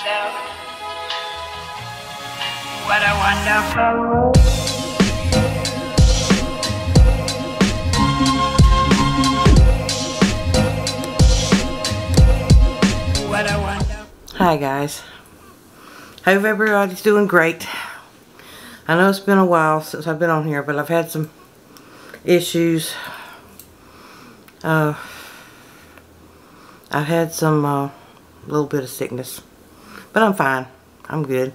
What a wonderful world. Hi guys. Hope everybody's doing great. I know it's been a while since I've been on here, but I've had some issues. Uh, I've had some uh, little bit of sickness, but I'm fine. I'm good.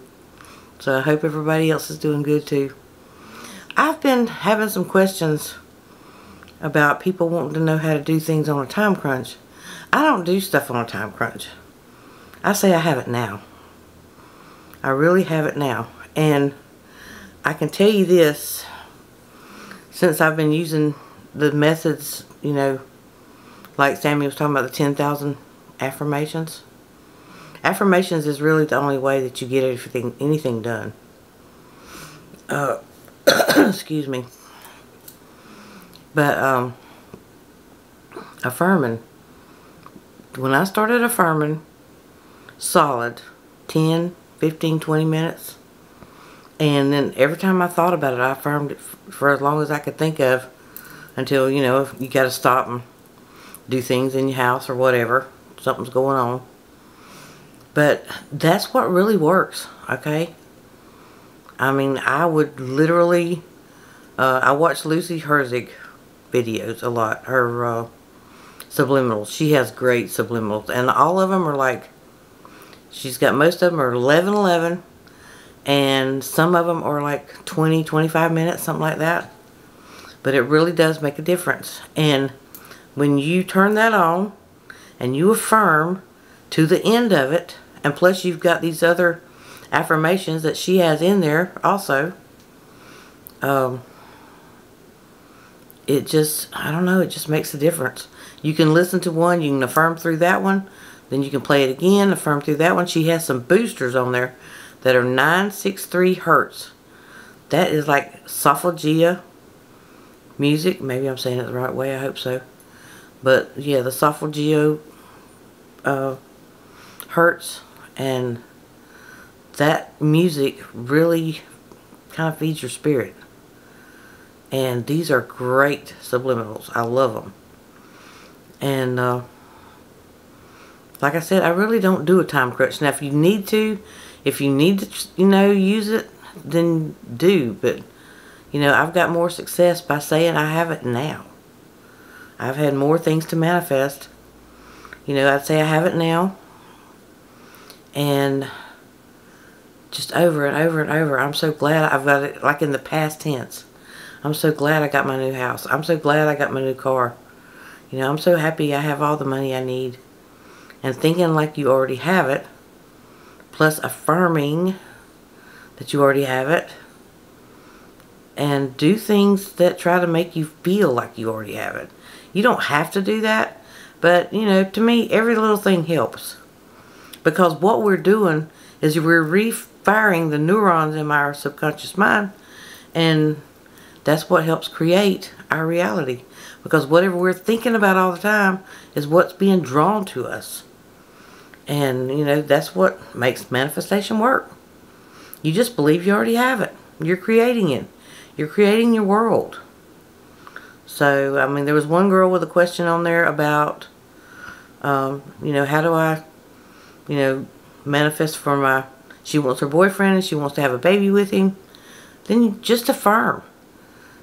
So I hope everybody else is doing good too. I've been having some questions about people wanting to know how to do things on a time crunch. I don't do stuff on a time crunch. I say I have it now. I really have it now. And I can tell you this, since I've been using the methods, you know, like Sammy was talking about the 10,000 affirmations. Affirmations is really the only way that you get everything, anything done. Uh, excuse me. But, um, affirming. When I started affirming, solid 10, 15, 20 minutes. And then every time I thought about it, I affirmed it for as long as I could think of until, you know, if you got to stop and do things in your house or whatever. Something's going on. But that's what really works, okay? I mean, I would literally, uh, I watch Lucy Herzig videos a lot. Her uh, subliminals. She has great subliminals. And all of them are like, she's got most of them are 11 11 and some of them are like 20 25 minutes something like that but it really does make a difference and when you turn that on and you affirm to the end of it and plus you've got these other affirmations that she has in there also. Um, it just i don't know it just makes a difference. You can listen to one you can affirm through that one then you can play it again affirm through that one. She has some boosters on there that are 963 hertz. That is like solfeggio music. Maybe i'm saying it the right way i hope so. But yeah the solfeggio uh, hertz and that music really kind of feeds your spirit and these are great subliminals i love them and uh, like I said, I really don't do a time crunch. Now, if you need to, if you need to, you know, use it, then do. But, you know, I've got more success by saying I have it now. I've had more things to manifest. You know, I'd say I have it now. And just over and over and over, I'm so glad I've got it, like in the past tense. I'm so glad I got my new house. I'm so glad I got my new car. You know, I'm so happy I have all the money I need and thinking like you already have it, plus affirming that you already have it, and do things that try to make you feel like you already have it. You don't have to do that, but you know, to me, every little thing helps. Because what we're doing is we're refiring the neurons in our subconscious mind, and that's what helps create our reality. Because whatever we're thinking about all the time is what's being drawn to us. And, you know, that's what makes manifestation work. You just believe you already have it. You're creating it. You're creating your world. So, I mean, there was one girl with a question on there about, um, you know, how do I, you know, manifest for my, she wants her boyfriend and she wants to have a baby with him. Then just affirm.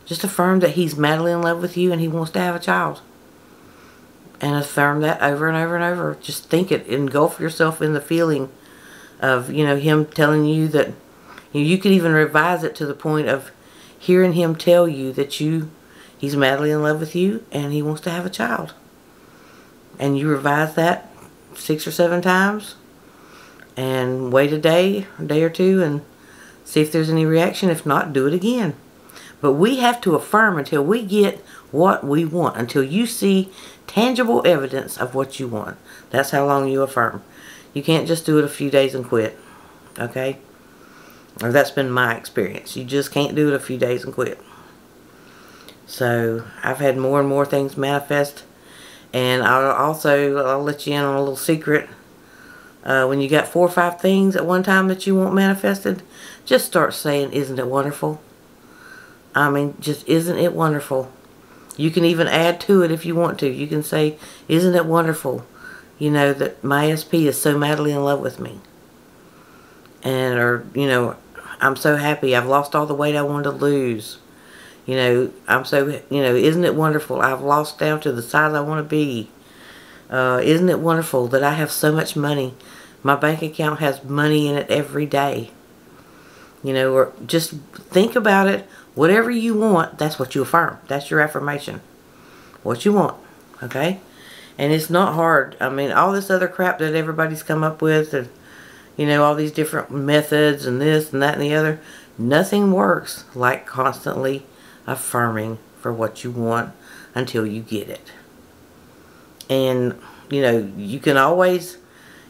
Just affirm that he's madly in love with you and he wants to have a child and affirm that over and over and over. Just think it, engulf yourself in the feeling of, you know, him telling you that, you, know, you could even revise it to the point of hearing him tell you that you, he's madly in love with you and he wants to have a child. And you revise that six or seven times and wait a day, a day or two and see if there's any reaction. If not, do it again. But we have to affirm until we get what we want, until you see tangible evidence of what you want. That's how long you affirm. You can't just do it a few days and quit. Okay? Or that's been my experience. You just can't do it a few days and quit. So I've had more and more things manifest. And I'll also, I'll let you in on a little secret. Uh, when you got four or five things at one time that you want manifested, just start saying, Isn't it wonderful? I mean, just isn't it wonderful? You can even add to it if you want to. You can say, Isn't it wonderful? You know, that my SP is so madly in love with me. And, or, you know, I'm so happy. I've lost all the weight I wanted to lose. You know, I'm so, you know, isn't it wonderful? I've lost down to the size I want to be. Uh, isn't it wonderful that I have so much money? My bank account has money in it every day. You know, or just think about it. Whatever you want, that's what you affirm. That's your affirmation. What you want. Okay? And it's not hard. I mean, all this other crap that everybody's come up with, and, you know, all these different methods and this and that and the other, nothing works like constantly affirming for what you want until you get it. And, you know, you can always,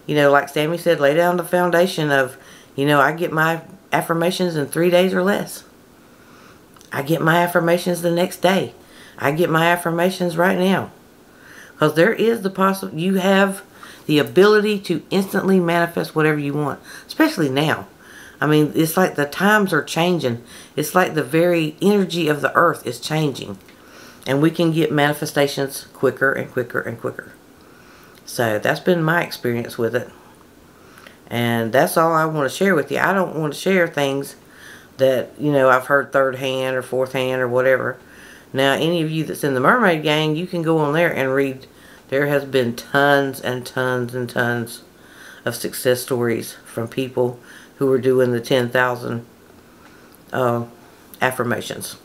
you know, like Sammy said, lay down the foundation of, you know, I get my affirmations in three days or less. I get my affirmations the next day. I get my affirmations right now. Because there is the possible, you have the ability to instantly manifest whatever you want, especially now. I mean, it's like the times are changing. It's like the very energy of the earth is changing. And we can get manifestations quicker and quicker and quicker. So that's been my experience with it. And that's all I want to share with you. I don't want to share things that, you know, I've heard third hand or fourth hand or whatever. Now, any of you that's in the Mermaid Gang, you can go on there and read. There has been tons and tons and tons of success stories from people who were doing the 10,000 uh, affirmations.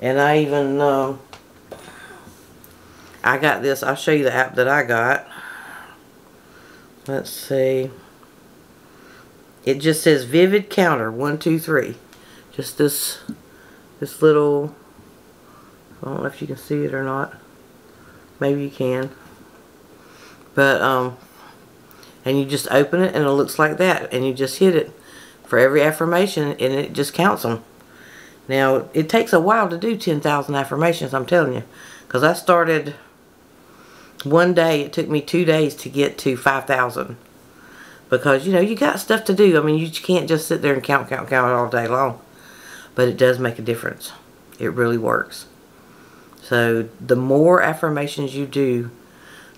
And I even, uh, I got this, I'll show you the app that I got. Let's see. It just says Vivid Counter, one, two, three. Just this, this little, I don't know if you can see it or not. Maybe you can. But, um, and you just open it and it looks like that and you just hit it for every affirmation and it just counts them now it takes a while to do 10,000 affirmations I'm telling you because I started one day it took me two days to get to 5,000 because you know you got stuff to do. I mean you can't just sit there and count count count all day long. But it does make a difference. It really works. So the more affirmations you do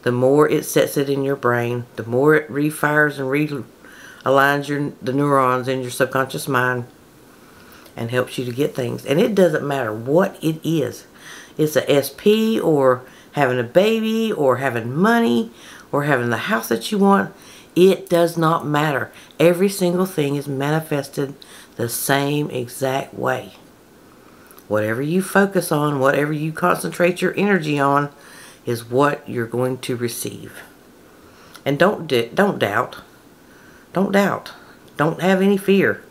the more it sets it in your brain, the more it refires and realigns your the neurons in your subconscious mind and helps you to get things. And it doesn't matter what it is. It's a SP or having a baby or having money or having the house that you want. It does not matter. Every single thing is manifested the same exact way. Whatever you focus on, whatever you concentrate your energy on, is what you're going to receive. And don't don't doubt. Don't doubt. Don't have any fear.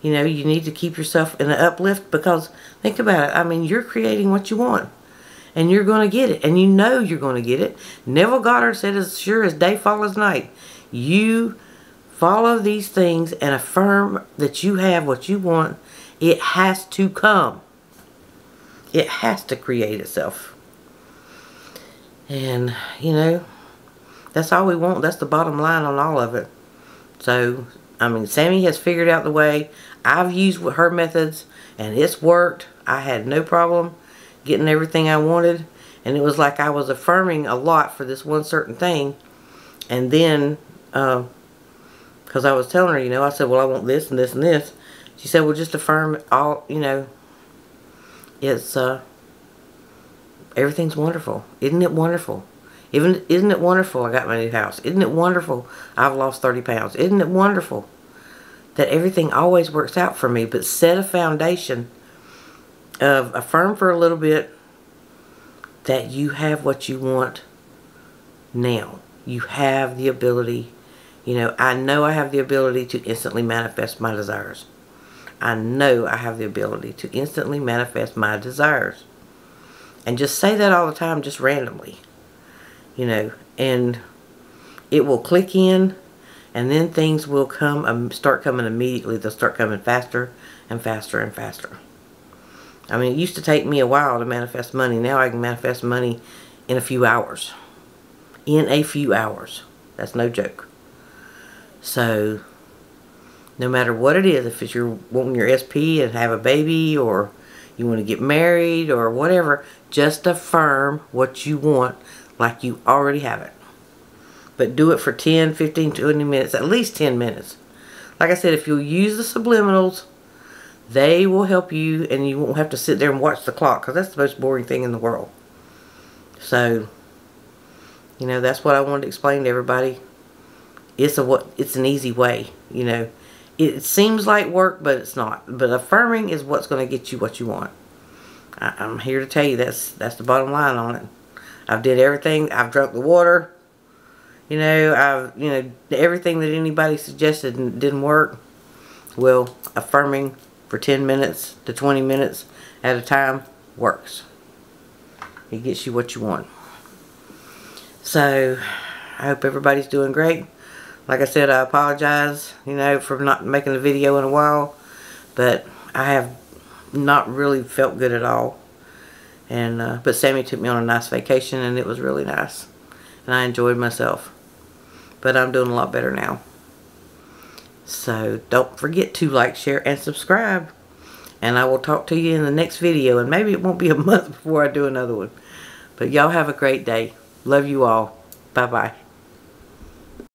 You know, you need to keep yourself in an uplift because think about it. I mean, you're creating what you want. And you're going to get it. And you know you're going to get it. Neville Goddard said as sure as day follows night. You follow these things and affirm that you have what you want. It has to come. It has to create itself. And, you know, that's all we want. That's the bottom line on all of it. So, I mean, Sammy has figured out the way. I've used her methods, and it's worked. I had no problem getting everything I wanted. And it was like I was affirming a lot for this one certain thing. And then, because uh, I was telling her, you know, I said, well, I want this and this and this. She said, well, just affirm all, you know, it's, uh, everything's wonderful. Isn't it wonderful? Even isn't it wonderful I got my new house? Isn't it wonderful I've lost 30 pounds? Isn't it wonderful that everything always works out for me? But set a foundation of affirm for a little bit that you have what you want now. You have the ability, you know, I know I have the ability to instantly manifest my desires. I know I have the ability to instantly manifest my desires. And just say that all the time, just randomly. You know, and it will click in, and then things will come, um, start coming immediately. They'll start coming faster and faster and faster. I mean, it used to take me a while to manifest money. Now I can manifest money in a few hours. In a few hours. That's no joke. So, no matter what it is, if it's you're wanting your SP and have a baby or you want to get married or whatever, just affirm what you want like you already have it. But do it for 10, 15, 20 minutes, at least 10 minutes. Like I said, if you use the subliminals, they will help you and you won't have to sit there and watch the clock because that's the most boring thing in the world. So, you know, that's what I wanted to explain to everybody. It's a what it's an easy way, you know. It seems like work, but it's not. But affirming is what's going to get you what you want. I, I'm here to tell you that's that's the bottom line on it. I've did everything. I've drunk the water. You know, I've you know everything that anybody suggested didn't work. Well, affirming for 10 minutes to 20 minutes at a time works. It gets you what you want. So, I hope everybody's doing great. Like I said, I apologize, you know, for not making a video in a while. But I have not really felt good at all. And uh, But Sammy took me on a nice vacation and it was really nice. And I enjoyed myself. But I'm doing a lot better now. So don't forget to like, share, and subscribe. And I will talk to you in the next video. And maybe it won't be a month before I do another one. But y'all have a great day. Love you all. Bye-bye.